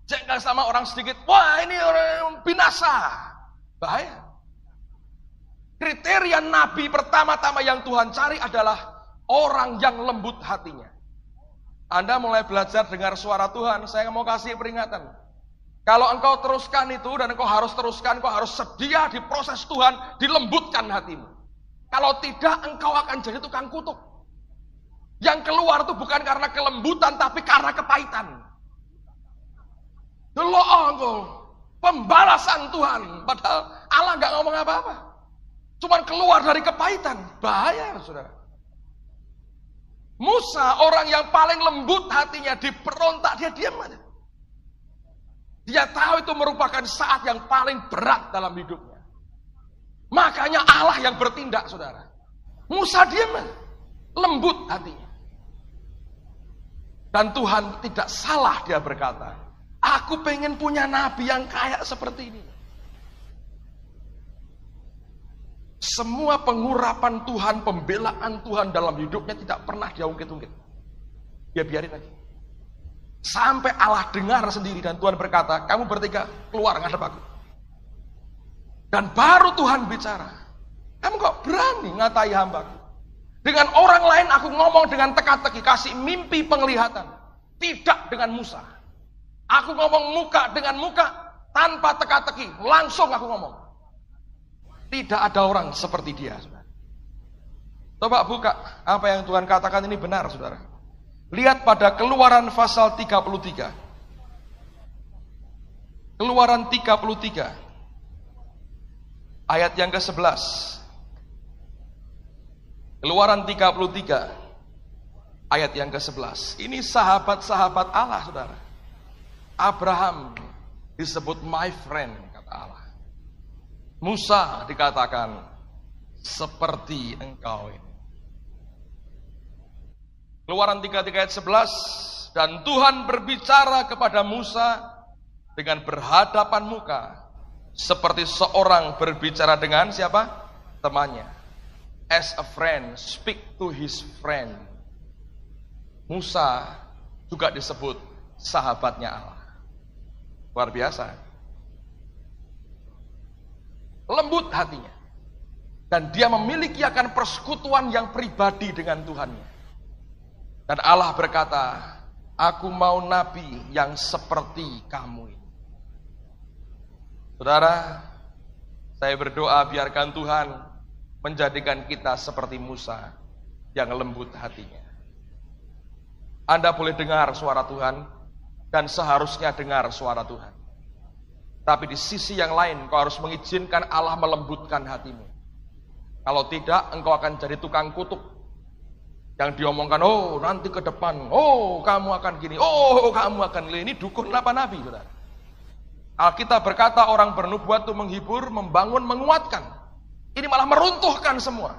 Jengkel sama orang sedikit, wah ini orang binasa. Bahaya. Kriteria nabi pertama-tama yang Tuhan cari adalah orang yang lembut hatinya. Anda mulai belajar dengar suara Tuhan, saya mau kasih peringatan. Kalau engkau teruskan itu dan engkau harus teruskan, engkau harus sedia di proses Tuhan, dilembutkan hatimu. Kalau tidak, engkau akan jadi tukang kutuk. Yang keluar itu bukan karena kelembutan, tapi karena kepahitan. Engkau. Pembalasan Tuhan. Padahal Allah nggak ngomong apa-apa. Cuman keluar dari kepahitan. Bahaya saudara. Musa orang yang paling lembut hatinya diperontak dia diam aja. Dia tahu itu merupakan saat yang paling berat dalam hidupnya. Makanya Allah yang bertindak saudara. Musa diam aja. Lembut hatinya. Dan Tuhan tidak salah dia berkata. Aku pengen punya nabi yang kayak seperti ini. Semua pengurapan Tuhan, pembelaan Tuhan dalam hidupnya tidak pernah dia ungkit-ungkit. Dia biarin lagi. Sampai Allah dengar sendiri dan Tuhan berkata, kamu bertiga keluar ngadep aku. Dan baru Tuhan bicara, kamu kok berani ngatai hambaku? Dengan orang lain aku ngomong dengan teka-teki, kasih mimpi penglihatan. Tidak dengan Musa. Aku ngomong muka dengan muka, tanpa teka-teki, langsung aku ngomong. Tidak ada orang seperti dia. Coba buka apa yang Tuhan katakan ini benar, saudara. Lihat pada keluaran pasal 33. Keluaran 33. Ayat yang ke-11. Keluaran 33. Ayat yang ke-11. Ini sahabat-sahabat Allah, saudara. Abraham disebut my friend. Musa dikatakan seperti engkau ini. Keluaran 33 ayat 11 dan Tuhan berbicara kepada Musa dengan berhadapan muka seperti seorang berbicara dengan siapa? temannya. As a friend, speak to his friend. Musa juga disebut sahabatnya Allah. Luar biasa lembut hatinya. Dan dia memiliki akan persekutuan yang pribadi dengan Tuhannya. Dan Allah berkata, aku mau nabi yang seperti kamu ini. Saudara, saya berdoa biarkan Tuhan menjadikan kita seperti Musa yang lembut hatinya. Anda boleh dengar suara Tuhan dan seharusnya dengar suara Tuhan. Tapi di sisi yang lain, kau harus mengizinkan Allah melembutkan hatimu. Kalau tidak, engkau akan jadi tukang kutuk. Yang diomongkan, oh nanti ke depan, oh kamu akan gini, oh kamu akan gini. Ini dukun apa nabi, saudara? Alkitab berkata orang bernubuat itu menghibur, membangun, menguatkan. Ini malah meruntuhkan semua.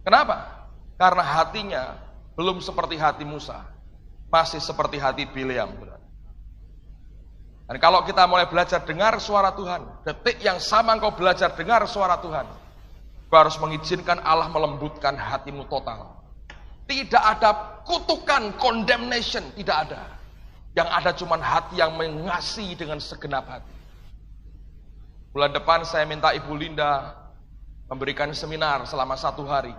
Kenapa? Karena hatinya belum seperti hati Musa. Masih seperti hati Bileam. Saudara. Dan kalau kita mulai belajar dengar suara Tuhan, detik yang sama engkau belajar dengar suara Tuhan, kau harus mengizinkan Allah melembutkan hatimu total. Tidak ada kutukan, condemnation, tidak ada. Yang ada cuma hati yang mengasihi dengan segenap hati. Bulan depan saya minta Ibu Linda memberikan seminar selama satu hari.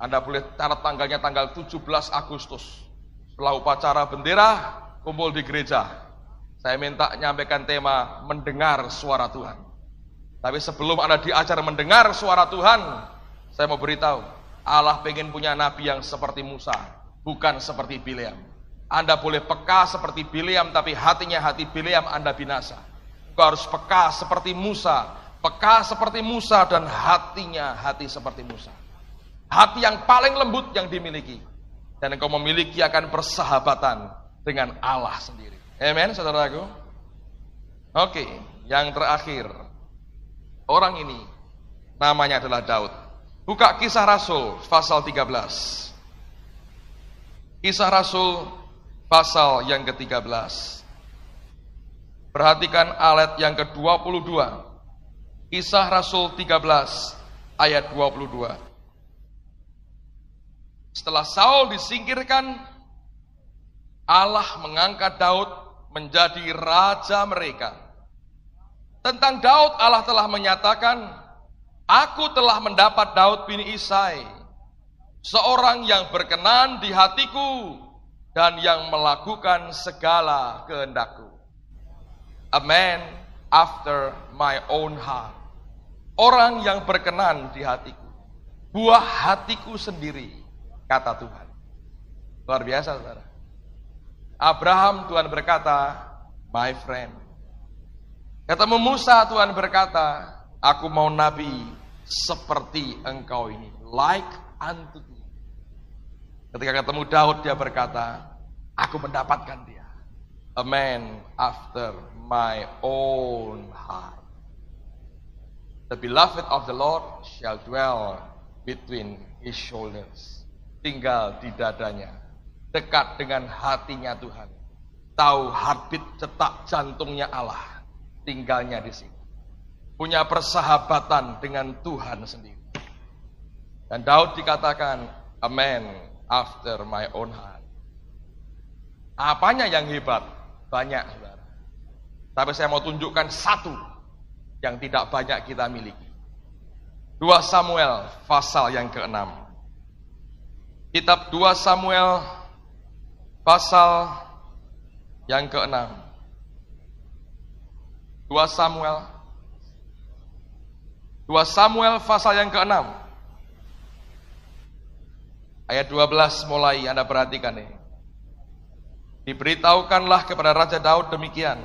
Anda boleh catat tanggalnya tanggal 17 Agustus. Setelah upacara bendera, kumpul di gereja. Saya minta nyampaikan tema mendengar suara Tuhan. Tapi sebelum Anda diajar mendengar suara Tuhan, saya mau beritahu, Allah pengen punya nabi yang seperti Musa, bukan seperti Bileam. Anda boleh peka seperti Bileam, tapi hatinya hati Bileam Anda binasa. Kau harus peka seperti Musa, peka seperti Musa dan hatinya hati seperti Musa. Hati yang paling lembut yang dimiliki. Dan engkau memiliki akan persahabatan dengan Allah sendiri. Amen, saudaraku. Oke, yang terakhir. Orang ini namanya adalah Daud. Buka kisah Rasul pasal 13. Kisah Rasul pasal yang ke-13. Perhatikan alat yang ke-22. Kisah Rasul 13 ayat 22. Setelah Saul disingkirkan, Allah mengangkat Daud menjadi raja mereka. Tentang Daud Allah telah menyatakan, Aku telah mendapat Daud bin Isai, seorang yang berkenan di hatiku dan yang melakukan segala kehendakku. A man after my own heart. Orang yang berkenan di hatiku. Buah hatiku sendiri, kata Tuhan. Luar biasa, saudara. Abraham Tuhan berkata, my friend. Ketemu Musa Tuhan berkata, aku mau nabi seperti engkau ini. Like unto thee. Ketika ketemu Daud dia berkata, aku mendapatkan dia. A man after my own heart. The beloved of the Lord shall dwell between his shoulders. Tinggal di dadanya dekat dengan hatinya Tuhan. Tahu heartbeat cetak jantungnya Allah. Tinggalnya di sini. Punya persahabatan dengan Tuhan sendiri. Dan Daud dikatakan, a man after my own heart. Apanya yang hebat? Banyak, saudara. Tapi saya mau tunjukkan satu yang tidak banyak kita miliki. 2 Samuel pasal yang ke-6. Kitab 2 Samuel pasal yang ke-6. 2 Samuel 2 Samuel pasal yang ke-6. Ayat 12 mulai Anda perhatikan ini. Diberitahukanlah kepada Raja Daud demikian.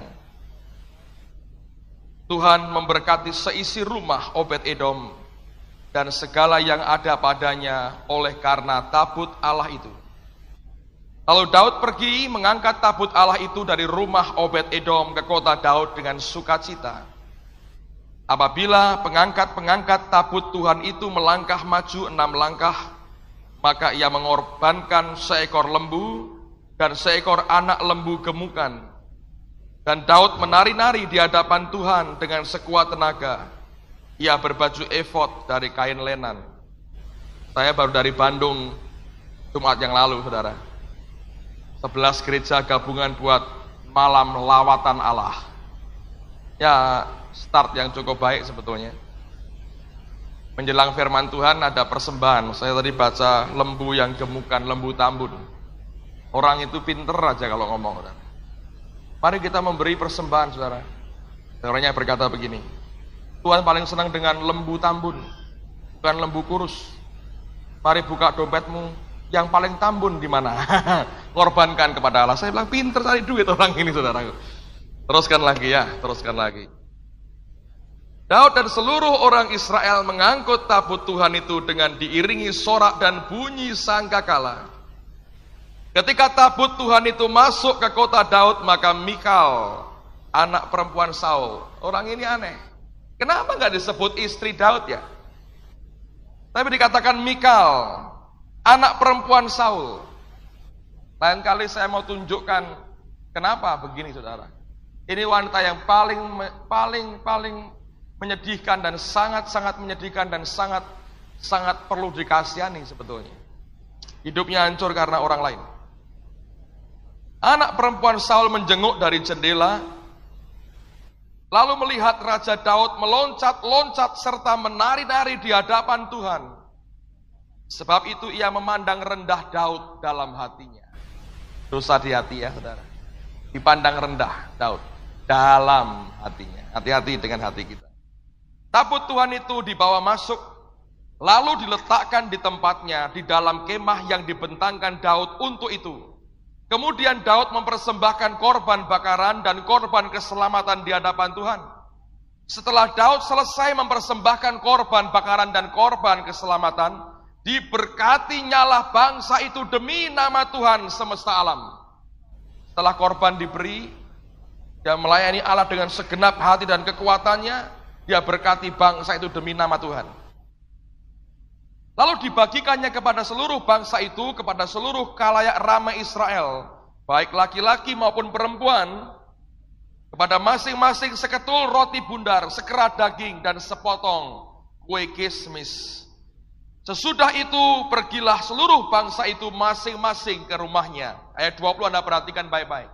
Tuhan memberkati seisi rumah Obed Edom dan segala yang ada padanya oleh karena tabut Allah itu. Lalu Daud pergi mengangkat tabut Allah itu dari rumah Obed Edom ke kota Daud dengan sukacita. Apabila pengangkat-pengangkat tabut Tuhan itu melangkah maju enam langkah, maka ia mengorbankan seekor lembu dan seekor anak lembu gemukan dan Daud menari-nari di hadapan Tuhan dengan sekuat tenaga. Ia berbaju efod dari kain lenan. Saya baru dari Bandung Jumat yang lalu, saudara. Sebelas gereja gabungan buat malam lawatan Allah. Ya, start yang cukup baik sebetulnya. Menjelang firman Tuhan ada persembahan. Saya tadi baca lembu yang gemukan, lembu tambun. Orang itu pinter aja kalau ngomong. Mari kita memberi persembahan, saudara. Saudaranya berkata begini, Tuhan paling senang dengan lembu tambun, bukan lembu kurus. Mari buka dompetmu, yang paling tambun di mana? <laughs> Korbankan kepada Allah. Saya bilang pinter cari duit orang ini, saudara. Teruskan lagi ya, teruskan lagi. Daud dan seluruh orang Israel mengangkut tabut Tuhan itu dengan diiringi sorak dan bunyi sangkakala. Ketika tabut Tuhan itu masuk ke kota Daud, maka Mikal, anak perempuan Saul, orang ini aneh. Kenapa nggak disebut istri Daud ya? Tapi dikatakan Mikal, anak perempuan Saul. Lain kali saya mau tunjukkan kenapa begini saudara. Ini wanita yang paling paling paling menyedihkan dan sangat-sangat menyedihkan dan sangat sangat perlu dikasihani sebetulnya. Hidupnya hancur karena orang lain. Anak perempuan Saul menjenguk dari jendela, lalu melihat Raja Daud meloncat-loncat serta menari-nari di hadapan Tuhan. Sebab itu ia memandang rendah Daud dalam hatinya. Dosa di hati ya saudara. Dipandang rendah Daud dalam hatinya. Hati-hati dengan hati kita. Tabut Tuhan itu dibawa masuk lalu diletakkan di tempatnya di dalam kemah yang dibentangkan Daud untuk itu. Kemudian Daud mempersembahkan korban bakaran dan korban keselamatan di hadapan Tuhan. Setelah Daud selesai mempersembahkan korban bakaran dan korban keselamatan, diberkati nyala bangsa itu demi nama Tuhan semesta alam. Setelah korban diberi, dia melayani Allah dengan segenap hati dan kekuatannya, dia berkati bangsa itu demi nama Tuhan. Lalu dibagikannya kepada seluruh bangsa itu, kepada seluruh kalayak ramai Israel, baik laki-laki maupun perempuan, kepada masing-masing seketul roti bundar, sekerat daging, dan sepotong kue kismis. Sesudah itu pergilah seluruh bangsa itu masing-masing ke rumahnya. Ayat 20 Anda perhatikan baik-baik.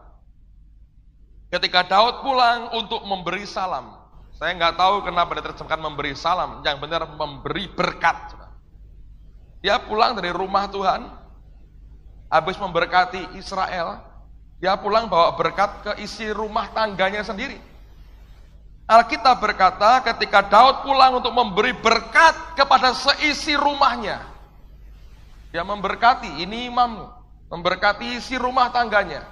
Ketika Daud pulang untuk memberi salam. Saya nggak tahu kenapa diterjemahkan memberi salam. Yang benar memberi berkat. Dia pulang dari rumah Tuhan, habis memberkati Israel, dia pulang bawa berkat ke isi rumah tangganya sendiri. Alkitab berkata ketika Daud pulang untuk memberi berkat kepada seisi rumahnya. Dia memberkati, ini imam, memberkati isi rumah tangganya.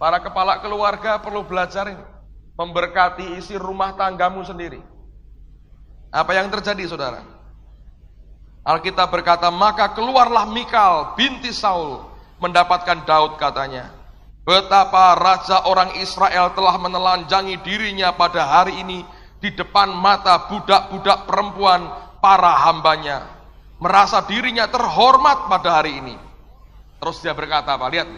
Para kepala keluarga perlu belajar ini. Memberkati isi rumah tanggamu sendiri. Apa yang terjadi saudara? Alkitab berkata, maka keluarlah Mikal binti Saul mendapatkan Daud katanya. Betapa raja orang Israel telah menelanjangi dirinya pada hari ini di depan mata budak-budak perempuan para hambanya. Merasa dirinya terhormat pada hari ini. Terus dia berkata apa? Lihat,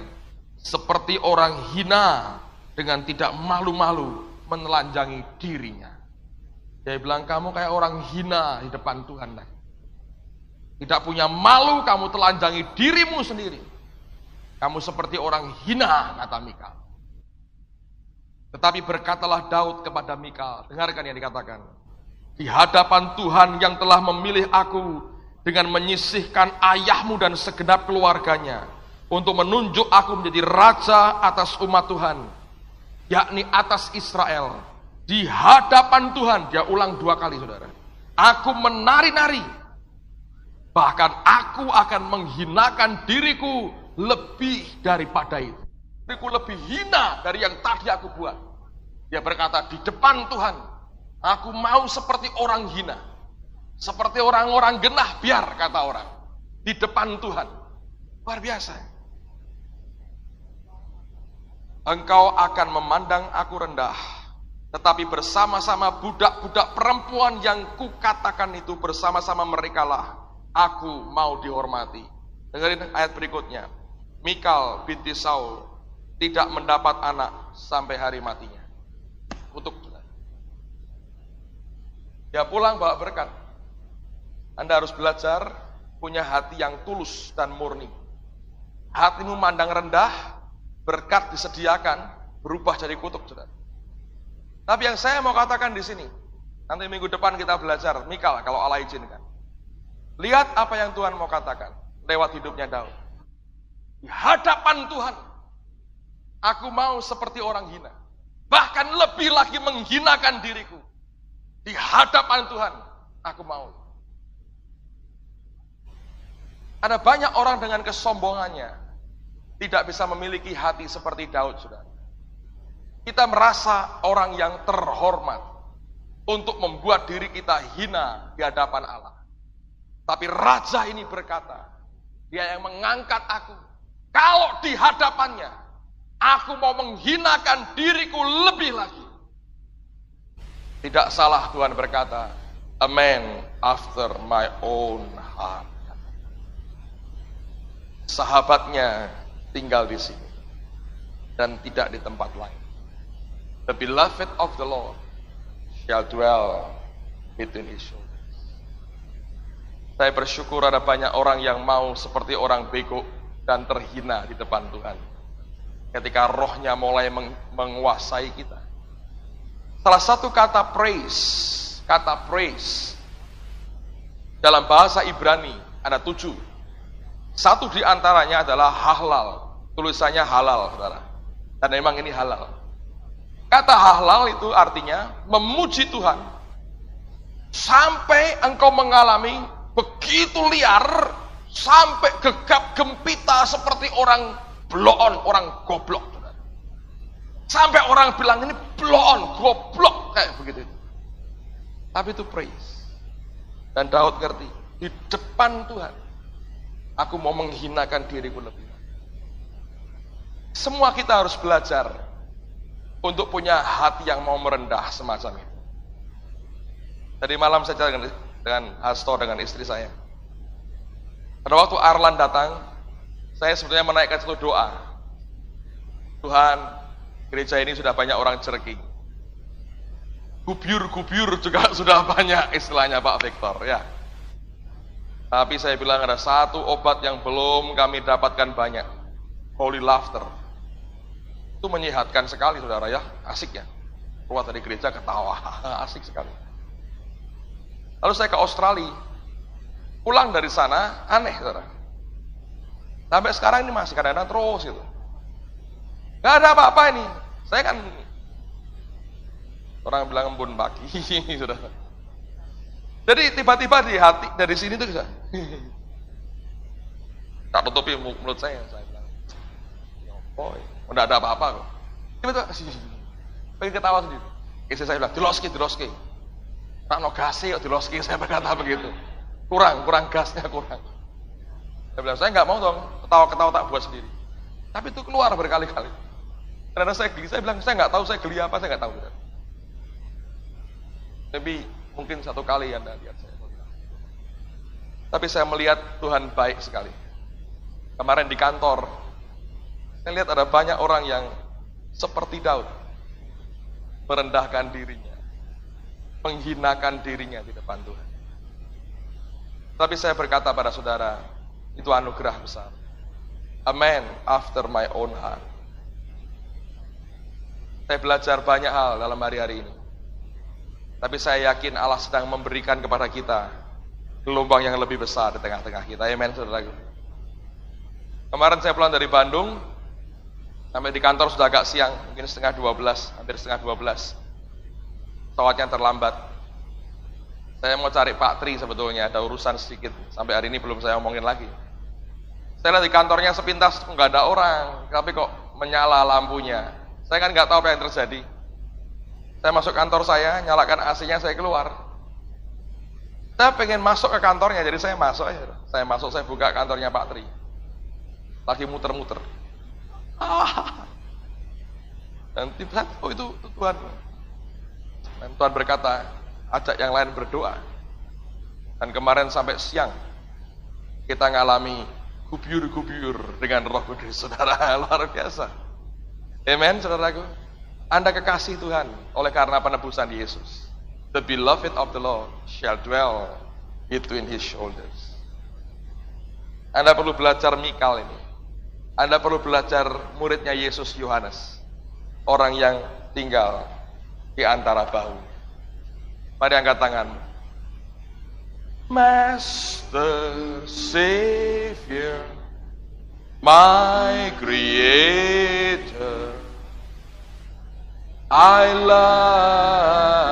seperti orang hina dengan tidak malu-malu menelanjangi dirinya. Dia bilang kamu kayak orang hina di depan Tuhan. Tidak punya malu, kamu telanjangi dirimu sendiri. Kamu seperti orang hina, kata Mikal. Tetapi berkatalah Daud kepada Mikal, dengarkan yang dikatakan. Di hadapan Tuhan yang telah memilih aku dengan menyisihkan ayahmu dan segenap keluarganya untuk menunjuk aku menjadi raja atas umat Tuhan, yakni atas Israel. Di hadapan Tuhan, dia ulang dua kali saudara. Aku menari-nari Bahkan aku akan menghinakan diriku lebih daripada itu. Diriku lebih hina dari yang tadi aku buat. Dia berkata, di depan Tuhan, aku mau seperti orang hina. Seperti orang-orang genah biar, kata orang. Di depan Tuhan. Luar biasa. Engkau akan memandang aku rendah. Tetapi bersama-sama budak-budak perempuan yang kukatakan itu bersama-sama mereka lah aku mau dihormati. Dengerin ayat berikutnya. Mikal binti Saul tidak mendapat anak sampai hari matinya. Untuk Dia pulang bawa berkat. Anda harus belajar punya hati yang tulus dan murni. Hatimu mandang rendah, berkat disediakan, berubah jadi kutuk, saudara. Tapi yang saya mau katakan di sini, nanti minggu depan kita belajar Mikal kalau Allah izinkan. Lihat apa yang Tuhan mau katakan lewat hidupnya Daud. Di hadapan Tuhan, aku mau seperti orang hina. Bahkan lebih lagi menghinakan diriku. Di hadapan Tuhan, aku mau. Ada banyak orang dengan kesombongannya tidak bisa memiliki hati seperti Daud, sudah. Kita merasa orang yang terhormat untuk membuat diri kita hina di hadapan Allah. Tapi raja ini berkata, dia yang mengangkat aku. Kalau di hadapannya, aku mau menghinakan diriku lebih lagi. Tidak salah Tuhan berkata, a man after my own heart. Sahabatnya tinggal di sini dan tidak di tempat lain. The beloved of the Lord shall dwell between his shoulders. Saya bersyukur ada banyak orang yang mau seperti orang bego dan terhina di depan Tuhan. Ketika rohnya mulai menguasai kita. Salah satu kata praise, kata praise dalam bahasa Ibrani ada tujuh. Satu di antaranya adalah halal, tulisannya halal, saudara. Dan memang ini halal. Kata halal itu artinya memuji Tuhan sampai engkau mengalami begitu liar sampai gegap gempita seperti orang bloon, orang goblok. Sampai orang bilang ini bloon, goblok kayak begitu. Tapi itu praise. Dan Daud ngerti, di depan Tuhan aku mau menghinakan diriku lebih. Semua kita harus belajar untuk punya hati yang mau merendah semacam itu. Tadi malam saya dengan dengan Hasto dengan istri saya. Pada waktu Arlan datang, saya sebetulnya menaikkan satu doa. Tuhan, gereja ini sudah banyak orang cerking. Gubyur-gubyur juga <laughs> sudah banyak istilahnya Pak Victor ya. Tapi saya bilang ada satu obat yang belum kami dapatkan banyak. Holy laughter. Itu menyehatkan sekali saudara ya, asik ya. Keluar dari gereja ketawa, <laughs> asik sekali. Lalu saya ke Australia. Pulang dari sana, aneh, saudara. Sampai sekarang ini masih kadang-kadang terus itu. Gak ada apa-apa ini. Saya kan orang bilang embun pagi, <laughs> sudah. Jadi tiba-tiba di hati dari sini tuh bisa. <laughs> Tak tutupi mulut saya, saya bilang. Oh, udah ada apa-apa kok. Tiba-tiba, <laughs> pengen ketawa sendiri. Istri saya bilang, diloski, diloski. Tak no gasih kok diloski saya berkata begitu. Kurang, kurang gasnya kurang. Saya bilang, saya nggak mau dong ketawa-ketawa tak buat sendiri. Tapi itu keluar berkali-kali. Karena saya geli, saya bilang, saya nggak tahu saya geli apa, saya nggak tahu. Tapi mungkin satu kali Anda lihat saya. Tapi saya melihat Tuhan baik sekali. Kemarin di kantor, saya lihat ada banyak orang yang seperti Daud, merendahkan dirinya menghinakan dirinya di depan Tuhan. Tapi saya berkata pada saudara, itu anugerah besar. A man after my own heart. Saya belajar banyak hal dalam hari-hari ini. Tapi saya yakin Allah sedang memberikan kepada kita gelombang yang lebih besar di tengah-tengah kita. Amen, saudaraku. Kemarin saya pulang dari Bandung, sampai di kantor sudah agak siang, mungkin setengah 12, hampir setengah 12. Pesawatnya terlambat. Saya mau cari Pak Tri sebetulnya, ada urusan sedikit. Sampai hari ini belum saya omongin lagi. Saya lihat di kantornya sepintas nggak ada orang, tapi kok menyala lampunya. Saya kan nggak tahu apa yang terjadi. Saya masuk kantor saya, nyalakan AC-nya, saya keluar. Saya pengen masuk ke kantornya, jadi saya masuk aja. Saya masuk, saya buka kantornya Pak Tri. Lagi muter-muter. Ah. Dan tiba oh itu, itu Tuhan. Dan Tuhan berkata, ajak yang lain berdoa. Dan kemarin sampai siang, kita ngalami kubyur-kubyur dengan roh kudus. Saudara, <laughs> luar biasa. Amen, saudaraku. Anda kekasih Tuhan oleh karena penebusan Yesus. The beloved of the Lord shall dwell between his shoulders. Anda perlu belajar Mikal ini. Anda perlu belajar muridnya Yesus Yohanes. Orang yang tinggal di antara bahu. Mari angkat tangan. Master Savior, my Creator, I love